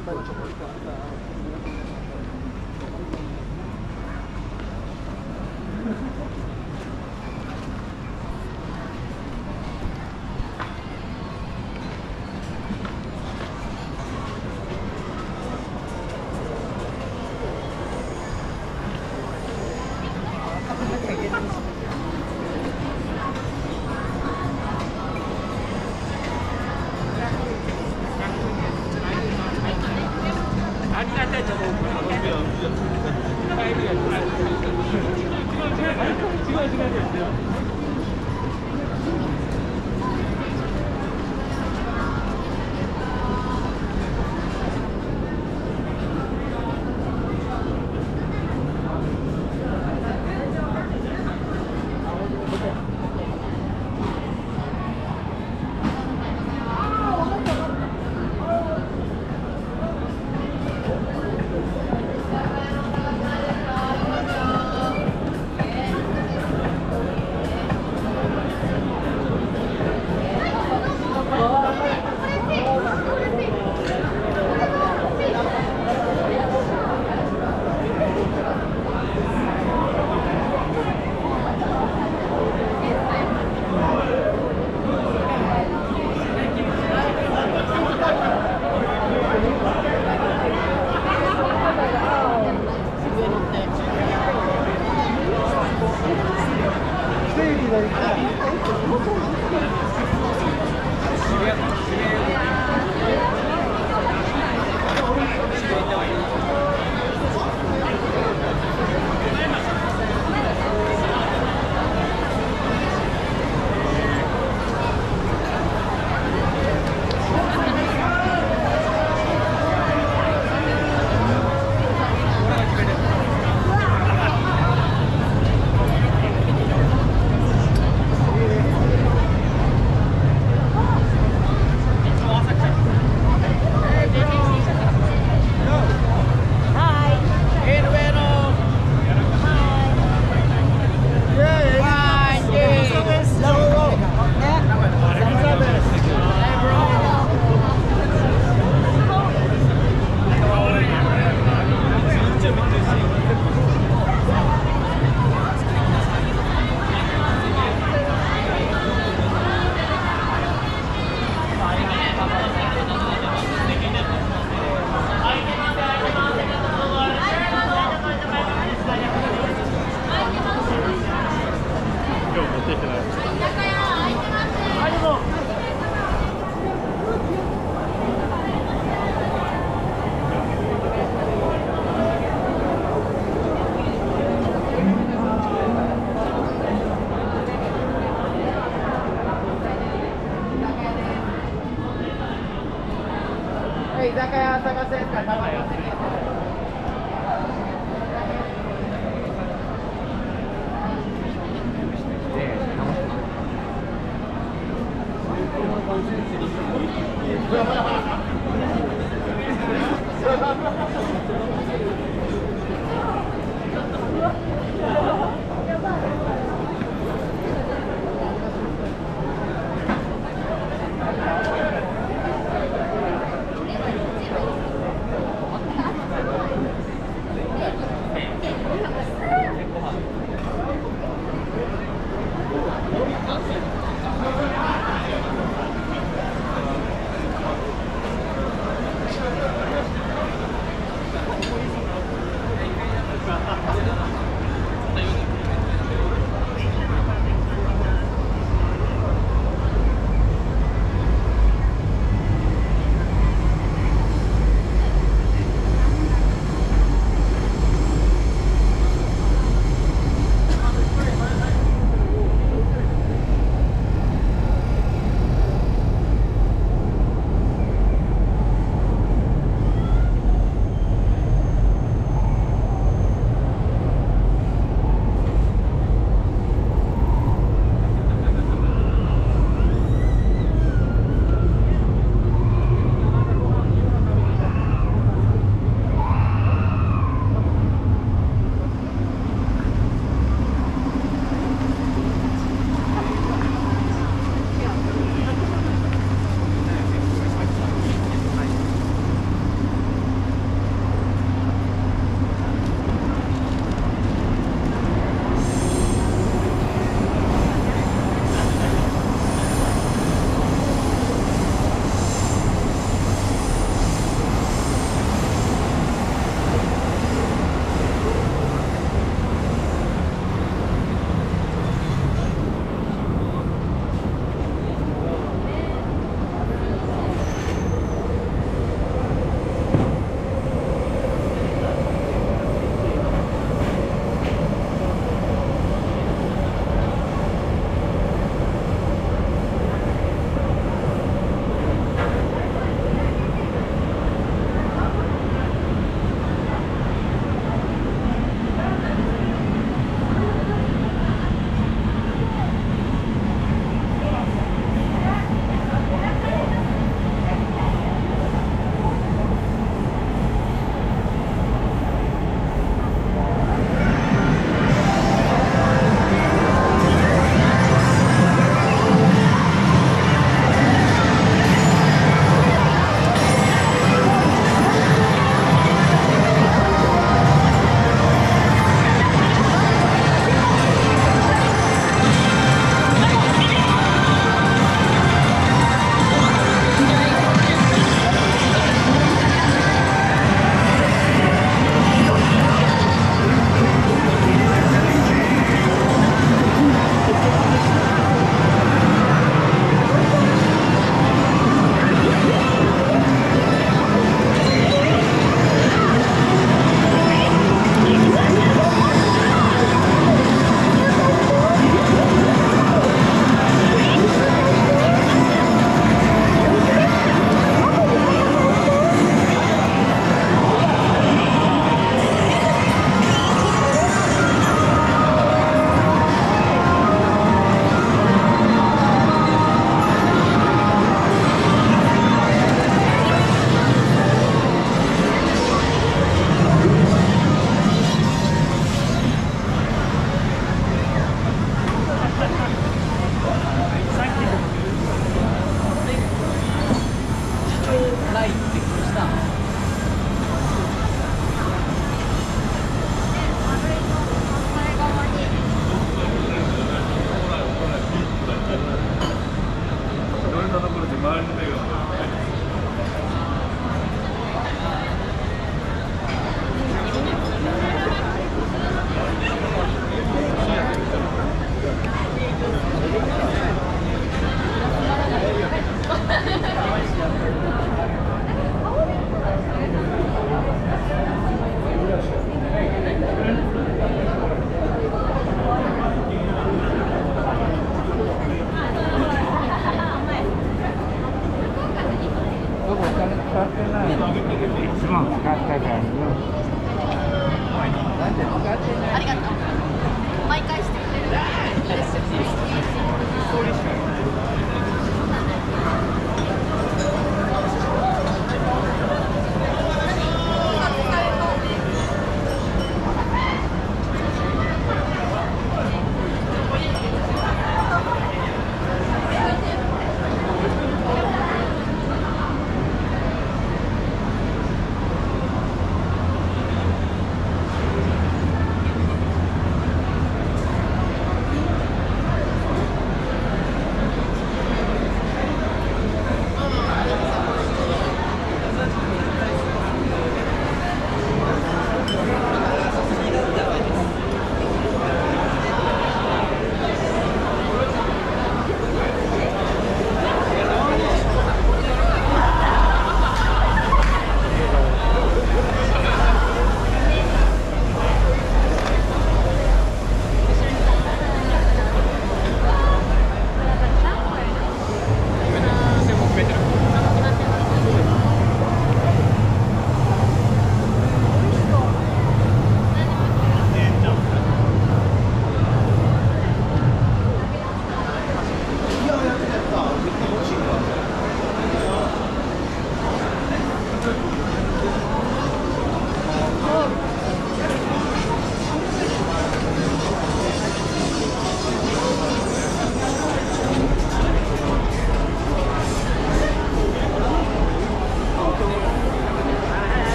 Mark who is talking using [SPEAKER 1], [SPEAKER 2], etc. [SPEAKER 1] よかった。Thank you. Ha ha ha ha!